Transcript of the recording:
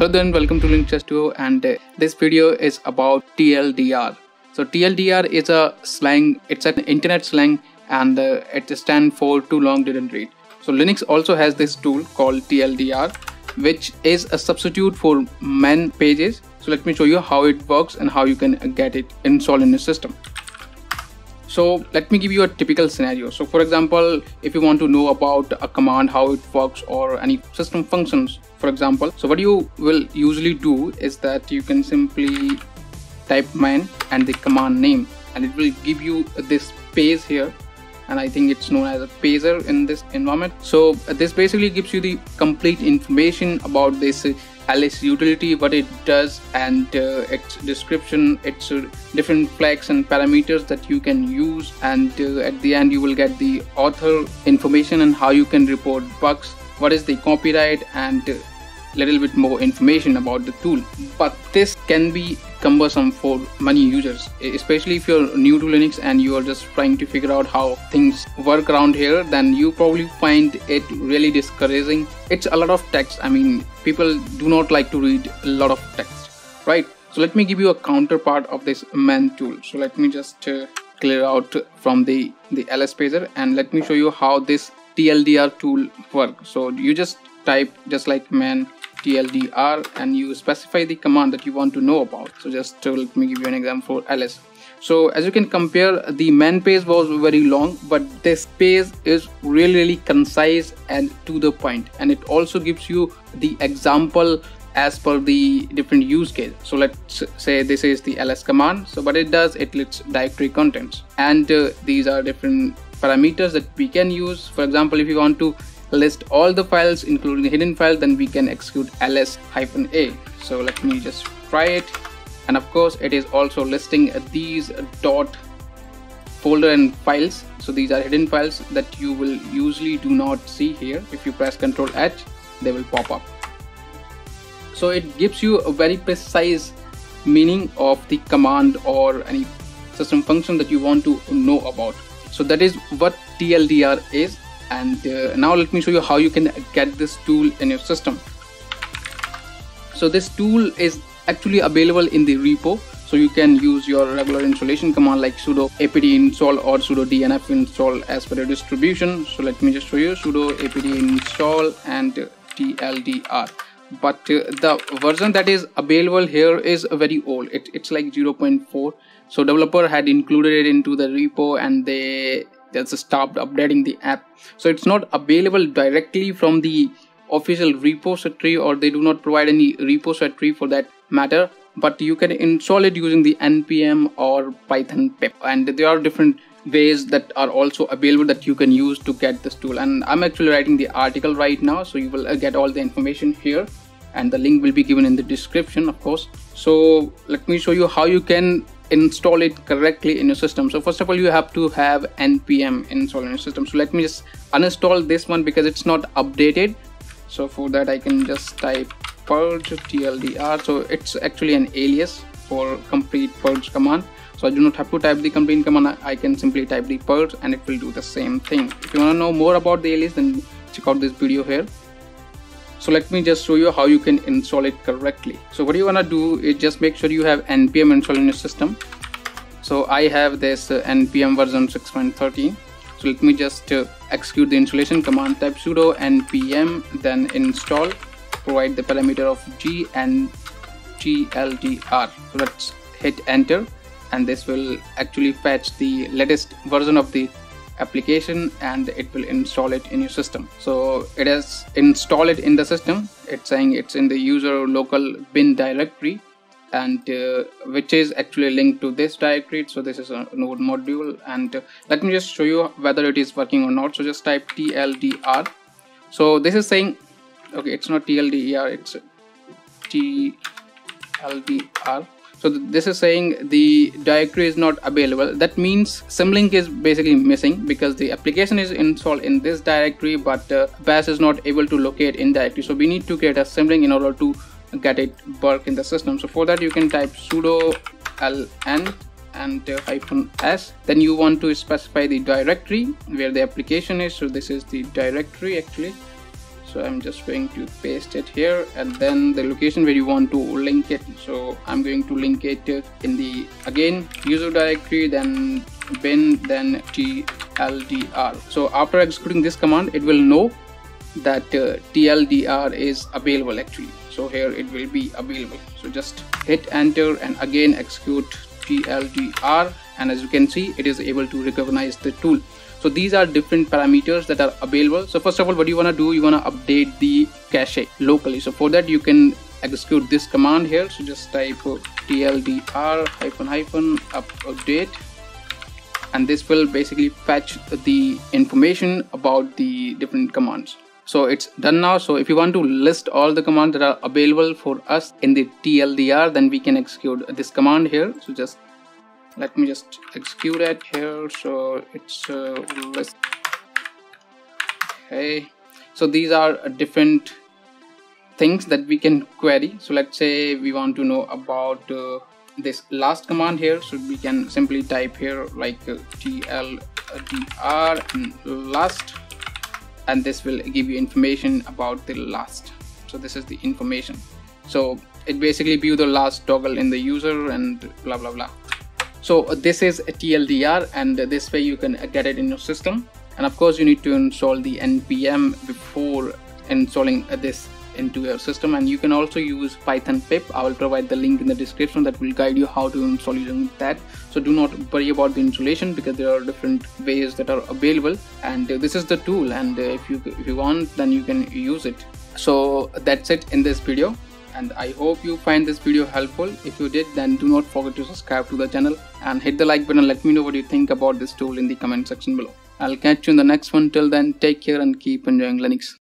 Hello then, welcome to Linux and uh, this video is about TLDR. So TLDR is a slang, it's an internet slang and uh, it stands for too long didn't read. So Linux also has this tool called TLDR which is a substitute for man pages. So let me show you how it works and how you can get it installed in your system so let me give you a typical scenario. So for example if you want to know about a command how it works or any system functions for example. So what you will usually do is that you can simply type man and the command name. And it will give you this page here. And I think it's known as a pager in this environment. So this basically gives you the complete information about this ls utility what it does and uh, its description its uh, different flags and parameters that you can use and uh, at the end you will get the author information and how you can report bugs what is the copyright and uh, little bit more information about the tool. But this can be cumbersome for many users especially if you're new to linux and you are just trying to figure out how things work around here then you probably find it really discouraging. It's a lot of text i mean people do not like to read a lot of text right? So let me give you a counterpart of this man tool. So let me just uh, clear out from the the ls pager and let me show you how this tldr tool works so you just type just like man tldr and you specify the command that you want to know about. So just uh, let me give you an example for ls so as you can compare the man page was very long but this page is really really concise and to the point. And it also gives you the example as per the different use case. So let's say this is the ls command. So what it does it lists directory contents. And uh, these are different parameters that we can use. For example if you want to list all the files including the hidden file then we can execute ls-a so let me just try it and of course it is also listing these dot folder and files. So these are hidden files that you will usually do not see here. If you press ctrl h they will pop up. So it gives you a very precise meaning of the command or any system function that you want to know about. So that is what tldr is. And uh, now let me show you how you can get this tool in your system. So this tool is actually available in the repo so you can use your regular installation command like sudo apt install or sudo dnf install as per your distribution. So let me just show you sudo apt install and tldr. But uh, the version that is available here is very old. It, it's like 0.4 so developer had included it into the repo and they just stopped updating the app. So it's not available directly from the official repository or they do not provide any repository for that matter but you can install it using the npm or python pip. And there are different ways that are also available that you can use to get this tool. And i'm actually writing the article right now so you will uh, get all the information here. And the link will be given in the description of course. So let me show you how you can install it correctly in your system. So first of all you have to have npm installed in your system. So let me just uninstall this one because it's not updated so for that i can just type purge tldr so it's actually an alias for complete purge command. So i do not have to type the complete command. I can simply type the purge and it will do the same thing. If you want to know more about the alias then check out this video here. So let me just show you how you can install it correctly. So what you want to do is just make sure you have npm installed in your system. So i have this uh, npm version 6.13 so let me just uh, execute the installation command type sudo npm then install provide the parameter of g and tldr so let's hit enter and this will actually fetch the latest version of the application and it will install it in your system. So it has installed it in the system. It's saying it's in the user local bin directory and uh, which is actually linked to this directory so this is a node module and uh, let me just show you whether it is working or not. So just type tldr so this is saying okay it's not tldr it's tldr so this is saying the directory is not available. That means symlink is basically missing because the application is installed in this directory but uh, bash is not able to locate in directory so we need to create a symlink in order to get it work in the system. So for that you can type sudo ln and uh, hyphen s. Then you want to specify the directory where the application is. So this is the directory actually. So i'm just going to paste it here. And then the location where you want to link it. So i'm going to link it in the again user directory then bin then tldr so after executing this command it will know that uh, tldr is available actually. So here it will be available. So just hit enter and again execute tldr and as you can see it is able to recognize the tool. So these are different parameters that are available. So first of all what you want to do? You want to update the cache locally. So for that you can execute this command here. So just type tldr hyphen hyphen update. And this will basically fetch the information about the different commands so it's done now. So if you want to list all the commands that are available for us in the tldr then we can execute this command here. So just let me just execute it here. So it's uh, list. Okay. So these are different things that we can query. So let's say we want to know about uh, this last command here. So we can simply type here like uh, tldr and last and this will give you information about the last. So this is the information. So it basically view the last toggle in the user and blah blah blah. So uh, this is a tldr and this way you can get it in your system. And of course you need to install the npm before installing this into your system and you can also use python pip. I will provide the link in the description that will guide you how to install using that. So do not worry about the installation because there are different ways that are available. And uh, this is the tool and uh, if you if you want then you can use it. So that's it in this video. And I hope you find this video helpful. If you did then do not forget to subscribe to the channel and hit the like button. Let me know what you think about this tool in the comment section below. I'll catch you in the next one. Till then take care and keep enjoying Linux.